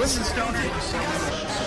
What's the Stone Age?